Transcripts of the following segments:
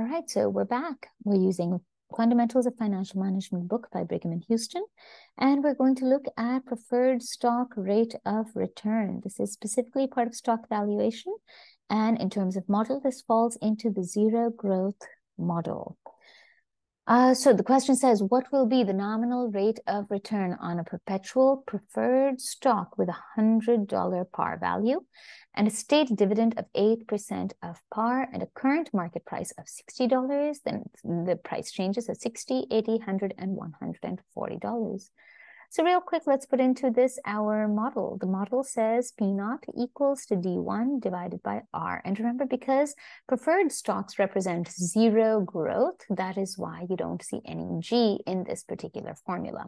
All right, so we're back. We're using Fundamentals of Financial Management book by Brigham and Houston, and we're going to look at preferred stock rate of return. This is specifically part of stock valuation, and in terms of model, this falls into the zero growth model. Uh, so the question says, what will be the nominal rate of return on a perpetual preferred stock with a $100 par value and a state dividend of 8% of par and a current market price of $60? Then the price changes at 60, 80, 100, and $140. So real quick, let's put into this our model. The model says P naught equals to D1 divided by R. And remember, because preferred stocks represent zero growth, that is why you don't see any G in this particular formula.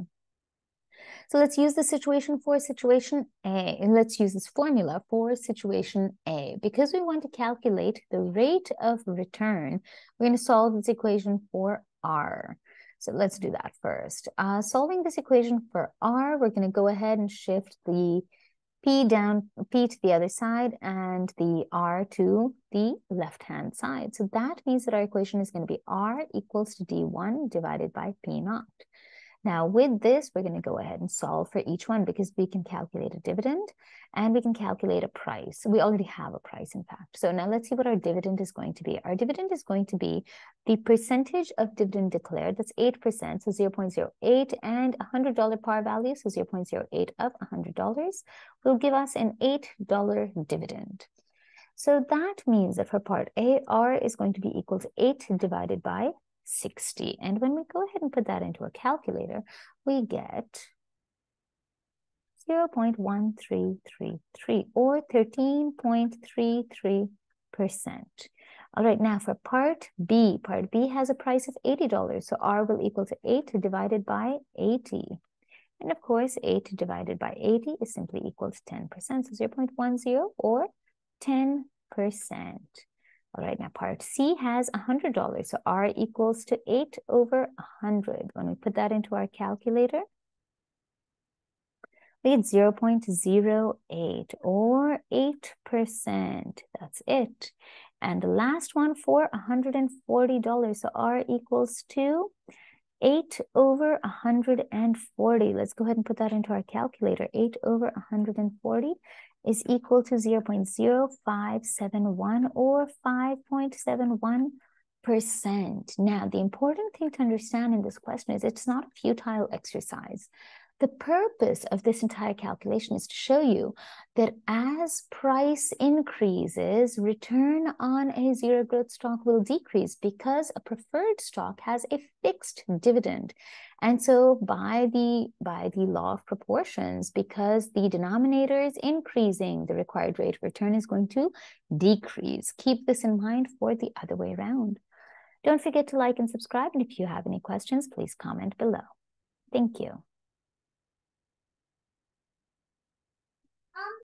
So let's use the situation for situation A. And let's use this formula for situation A. Because we want to calculate the rate of return, we're going to solve this equation for R. So let's do that first. Uh, solving this equation for r, we're going to go ahead and shift the p down, p to the other side and the r to the left-hand side. So that means that our equation is going to be r equals to d1 divided by p naught. Now with this, we're going to go ahead and solve for each one because we can calculate a dividend and we can calculate a price. We already have a price, in fact. So now let's see what our dividend is going to be. Our dividend is going to be the percentage of dividend declared, that's 8%, so 0.08, and $100 par value, so 0.08 of $100, will give us an $8 dividend. So that means that for part A, R is going to be equal to 8 divided by 60. And when we go ahead and put that into a calculator, we get 0 0.1333 or 13.33%. All right, now for part B, part B has a price of $80. So R will equal to 8 divided by 80. And of course, 8 divided by 80 is simply equal to 10%. So 0 0.10 or 10%. All right, now part C has $100. So R equals to 8 over 100. When we put that into our calculator, we get 0 0.08 or 8%. That's it. And the last one for $140. So R equals to 8 over 140. Let's go ahead and put that into our calculator. 8 over 140 is equal to 0.0571 or 5.71%. Now, the important thing to understand in this question is it's not a futile exercise. The purpose of this entire calculation is to show you that as price increases, return on a zero growth stock will decrease because a preferred stock has a fixed dividend. And so by the, by the law of proportions, because the denominator is increasing, the required rate of return is going to decrease. Keep this in mind for the other way around. Don't forget to like and subscribe. And if you have any questions, please comment below. Thank you.